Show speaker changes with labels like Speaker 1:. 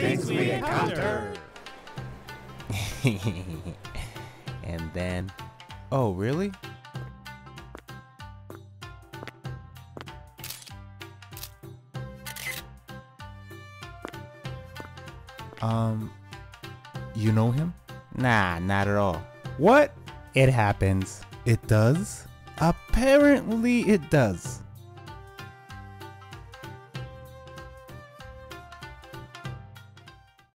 Speaker 1: Things we encounter.
Speaker 2: and then, oh, really?
Speaker 3: Um, you know him?
Speaker 2: Nah, not at all.
Speaker 3: What?
Speaker 1: It happens.
Speaker 3: It does?
Speaker 2: Apparently, it does.